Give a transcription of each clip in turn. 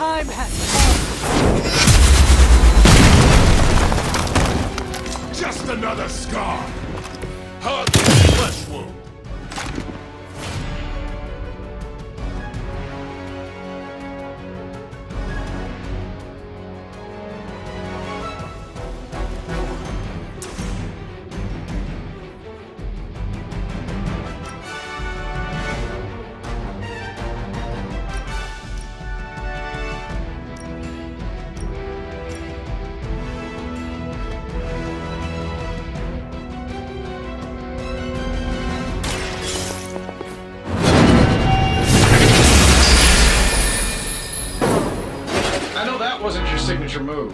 time has come. Just another scar. Hug the flesh wound. Wasn't your signature move.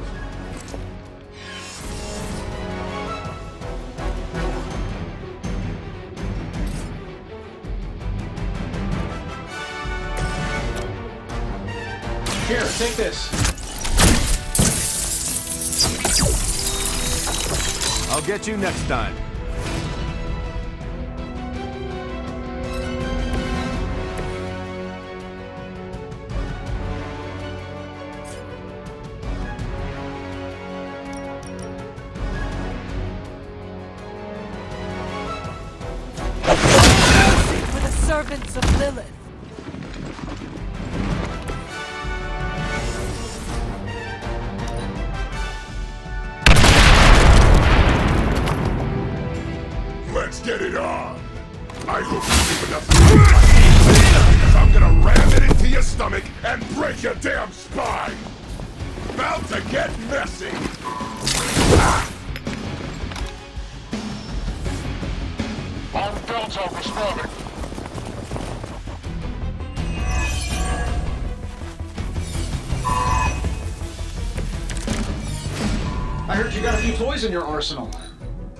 Here, take this. I'll get you next time. Servants of Lilith. Let's get it on. I hope you keep enough because I'm gonna ram it into your stomach and break your damn spine. About to get messy. On Delta responding. I heard you got a few toys in your arsenal.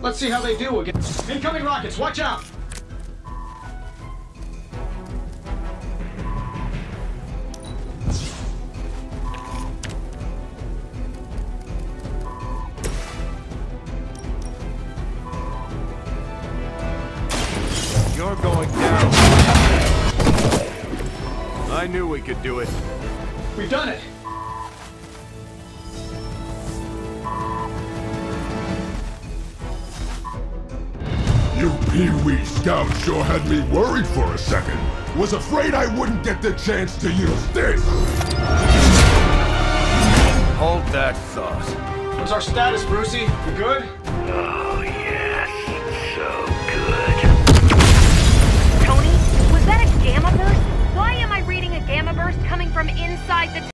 Let's see how they do again. incoming rockets. Watch out! You're going down. I knew we could do it. We've done it. You pee-wee scout sure had me worried for a second. Was afraid I wouldn't get the chance to use this. Hold that thought. What's our status, Brucey? We good?